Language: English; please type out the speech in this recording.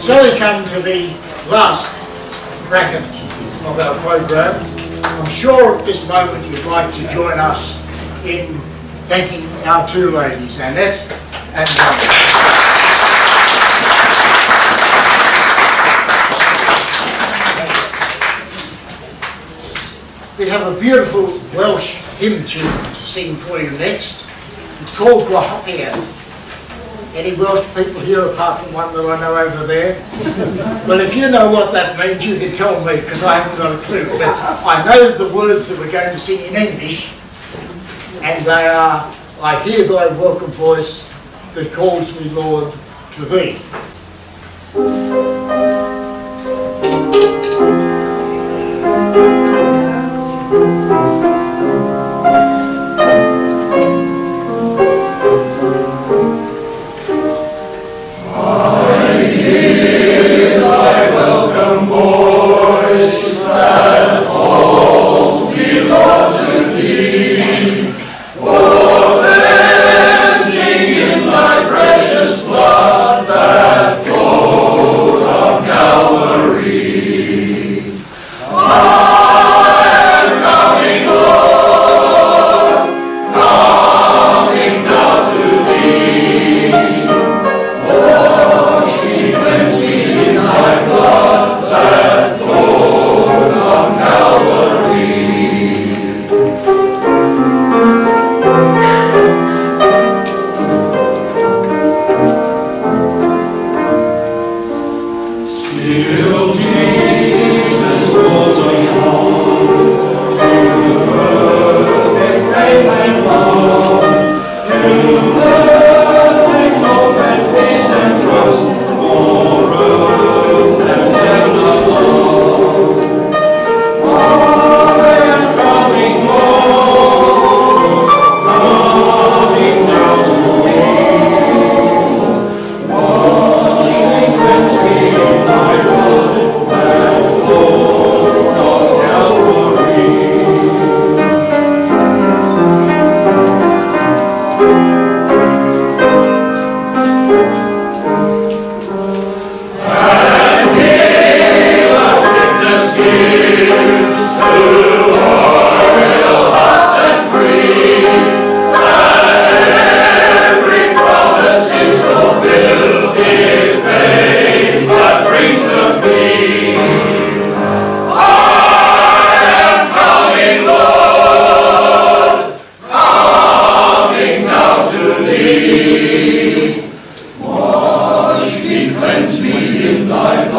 So we come to the last bracket of our program. I'm sure at this moment you'd like to join us in thanking our two ladies, Annette and Rose. We have a beautiful Welsh hymn tune to sing for you next. It's called Gwahoddiad. Any Welsh people here apart from one that I know over there? Well, if you know what that means, you can tell me because I haven't got a clue. But I know the words that we're going to sing in English, and they are, I hear thy welcome voice that calls me, Lord, to thee. Still thee. Wash